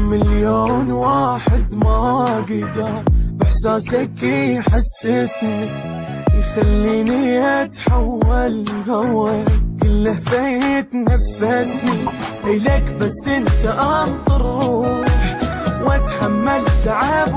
مليون واحد ما قدر. بإحساسك يحسسني يخليني أتحول هواك كله فيتنفسني الك بس أنت انطر وأتحمل تعب